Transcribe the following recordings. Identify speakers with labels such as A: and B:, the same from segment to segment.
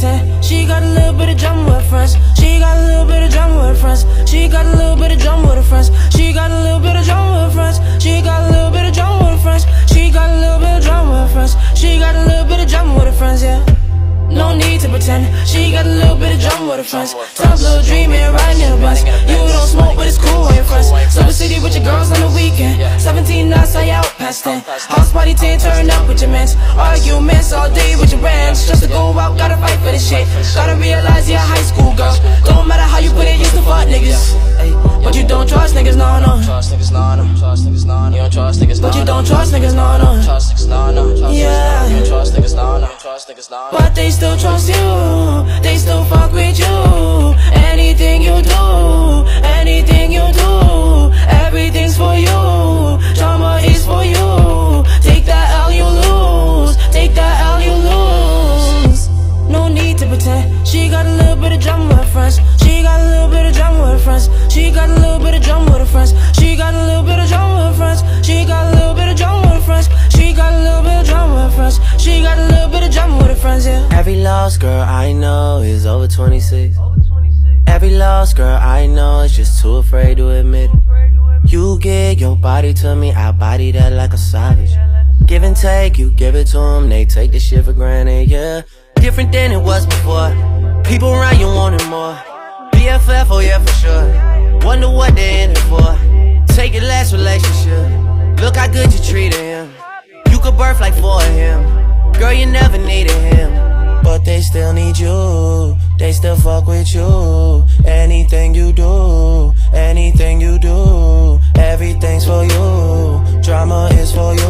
A: pretend. She got a little bit of drama with friends. She got a little bit of drama with friends. She got a little bit of drama with friends. She got a little bit of drama with friends. She got a little bit of drama with friends. She got a little bit of drama with friends. She got a little bit of drama with friends, yeah. No need to pretend. She got a little bit of drama with her friends. Tough little dream and riding in a bus. You don't smoke, but it's cool with your friends. Silver City with your girls on the weekend. 17 nights, I out past 10. House party 10, turn up with your mans. Arguments all day with your friends Just to go out, gotta fight for this shit. Gotta realize you're a high school girl. Don't matter how you put it, used to fuck niggas. But you don't trust niggas, no, no.
B: Trust niggas, nah, no. Trust niggas, nah, no. You don't trust niggas,
A: But you
B: no.
A: don't trust niggas, no, no.
B: Trust niggas, no. Trust niggas, nah, no.
A: Yeah.
B: You don't trust niggas, no. Trust niggas, nah, no.
A: But they still trust you, they still fuck with you. Anything you do,
C: Every lost girl I know is over 26. Every lost girl I know is just too afraid to admit it. You give your body to me, I body that like a savage. Give and take, you give it to them, they take the shit for granted, yeah. Different than it was before. People around you wanting more. BFF, oh yeah, for sure. Wonder what they in it for. Take your last relationship. Look how good you treated him. You could birth like four of him. Girl, you never needed him. But they still need you. They still fuck with you. Anything you do, anything you do, everything's for you. Drama is for you.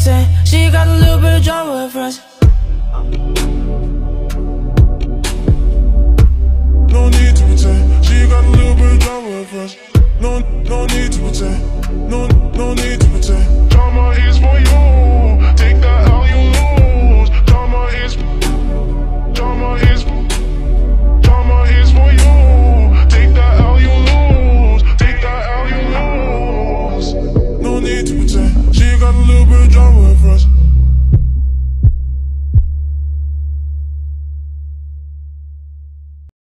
A: Pretend. She got a little bit of drama with friends. difference.